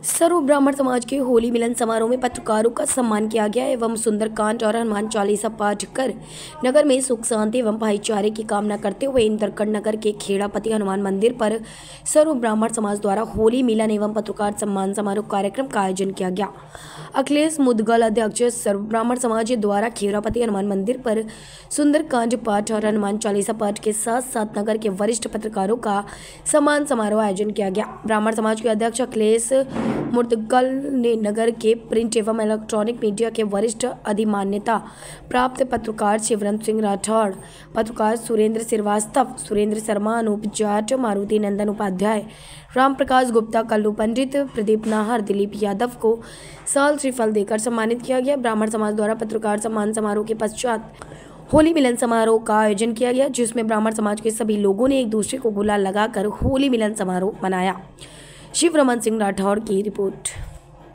सर्व ब्राह्मण समाज के होली मिलन समारोह में पत्रकारों का सम्मान किया गया एवं सुंदरकांड और हनुमान चालीसा पाठ कर नगर में सुख, शांति एवं भाईचारे की कामना करते हुए इंदरकंड नगर के खेड़ापति हनुमान मंदिर पर सर्व ब्राह्मण समाज द्वारा होली मिलन एवं पत्रकार सम्मान समारोह कार्यक्रम का आयोजन किया गया। अखिलेश मुदगल अध्यक्ष सर्व ब्राह्मण समाज द्वारा खेड़ापति हनुमान मंदिर पर सुंदरकांड पाठ और हनुमान चालीसा पाठ के साथ साथ नगर के वरिष्ठ पत्रकारों का सम्मान समारोह आयोजन किया गया। ब्राह्मण समाज के अध्यक्ष अखिलेश मुर्तगल ने नगर के प्रिंट एवं इलेक्ट्रॉनिक मीडिया के वरिष्ठ अधिमान्यता प्राप्त पत्रकार शिवरंत सिंह राठौड़ पत्रकार सुरेंद्र श्रीवास्तव, सुरेंद्र शर्मा, अनूप जाट, मारुति नंदन उपाध्याय राम प्रकाश गुप्ता, कल्लू पंडित, प्रदीप नाहर, दिलीप यादव को साल श्रीफल देकर सम्मानित किया गया। ब्राह्मण समाज द्वारा पत्रकार सम्मान समारोह के पश्चात होली मिलन समारोह का आयोजन किया गया, जिसमें ब्राह्मण समाज के सभी लोगों ने एक दूसरे को गुलाल लगाकर होली मिलन समारोह मनाया। शिव रमन सिंह राठौर की रिपोर्ट।